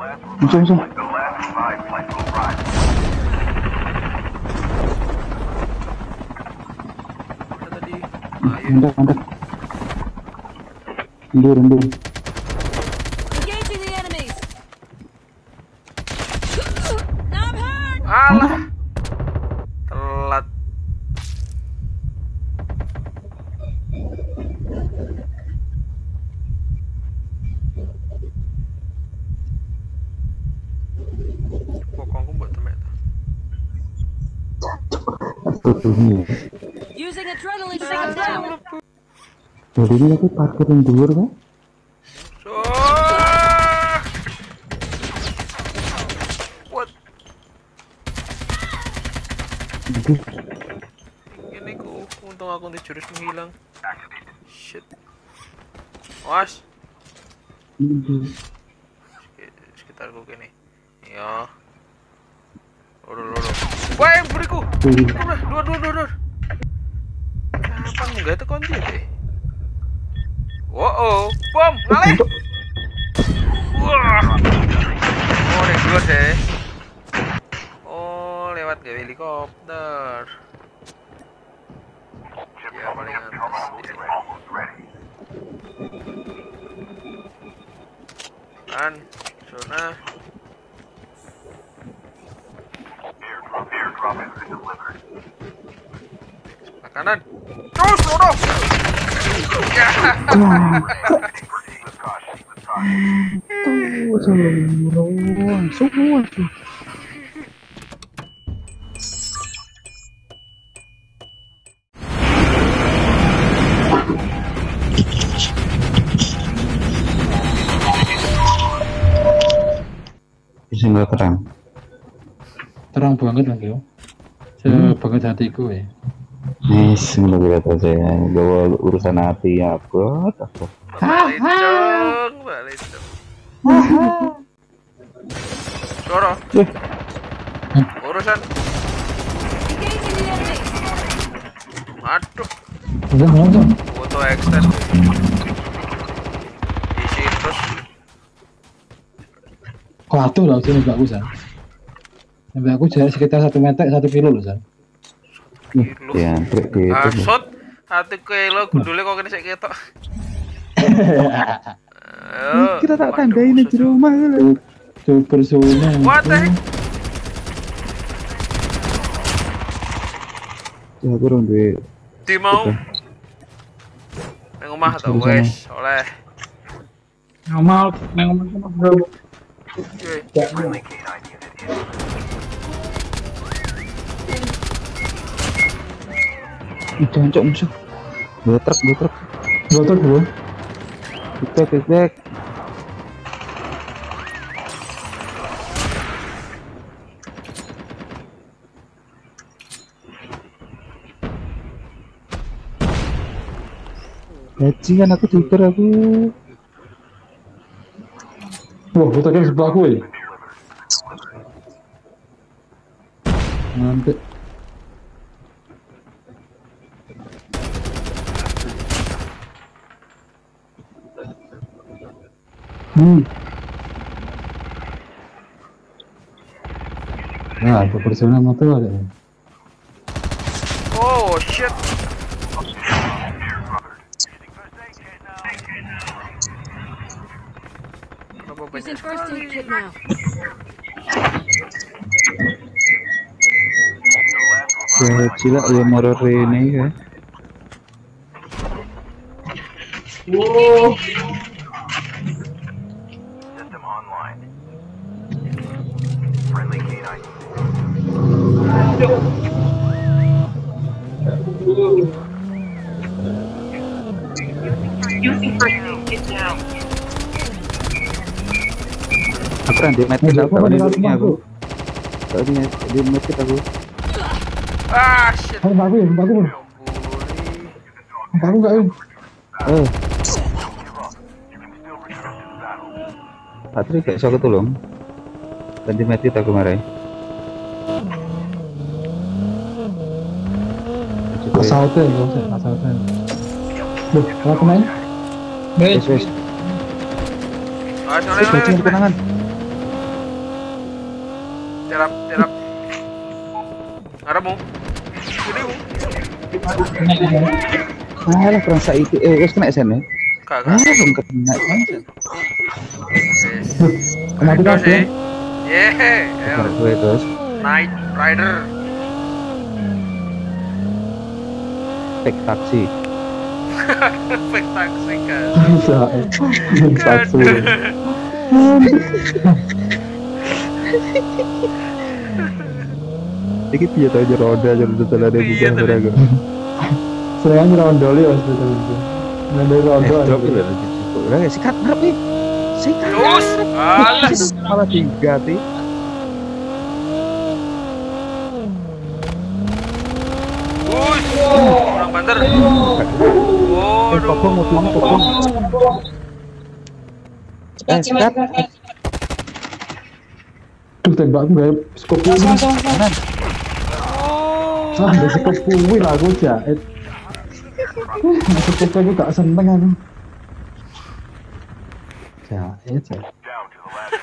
Musuh, musuh. Mantap, mantap. Mundur, mundur. Jadi ini aku parkir yang dhuwur kan? Ini ku untung aku di jurus menghilang. Shit. Was. itu. Sek- sekitarku gini. Ya. Loro loro. Wah, beriku. Dua, dua, dua, dua, dua. Kapan nggak itu kunci deh? Wow, bom, ngalih. Wah. Oh, ini dua deh. Oh, lewat ke helikopter. Ya paling atas. Kan, zona. Kanan. Terus, loro. Ya. Semua tuh. Bisa nggak terang? terang banget lah yo sebanget hatiku ya Aja bawa urusan hati ya apa? Balik dong, balik dong. Soro. Urusan. Aduh, udah langsung foto extend. Isi terus. Waduh lah sini bagus kan sampai aku jarak sekitar satu meter satu kilo loh san Kilo. Ya, gitu. Kilo gundule kok kena sik ketok. Kita tak waduh, tandain di rumah lu. super zona What the heck? Ya, aku Di mau. Nang omah wes, oleh. sama bro Oke. Jangan cok musuh. Dua truk, dua truk. botol bro Kita tek Bajingan aku Twitter aku. wah kan sebelah aku ya mantep Hmm. nah super zona motor ada ya Oh shit. Kenapa banyak Using first sekali? aid kit now. Ya cila ya moro rene ya. Aku kan di medkit aku tahu di lootnya aku. Tahu di di medkit aku. Ah shit. Ayo, bagus ya, bagus bro. Buri. Bagus gak ya? Eh. Patri gak bisa ketulung. Ganti. Asal hotel, gak usah, asal hotel. Loh, kalau kemarin? Wes wes. Wes bajingan sorry. kenangan. Tirap, tirap. Harap mo. Kundi mo. Ah, lah kurang saiki. Eh, wis kena SN ya. Ah, Kagak. belum kena. Itu sih. Gue terus. Night Rider. Fake taksi. Fake taksi kan. Taksi. Iki piye to roda jadi ada bukan to, beragam. Saya ngerondoli mas betul betul. Ngendali Eh, drop ya sikat nih. Sikat. Terus. Alah. Malah tiga ti. Us. Kurang banter. Waduh. Eh, mau tuang kopong. Eh, sikat. Tuh tembak gue skop kuwi. Oh. Ada skop kuwi lah aku jahit. Skop aku gak seneng aku. Jahit ya. Down to the last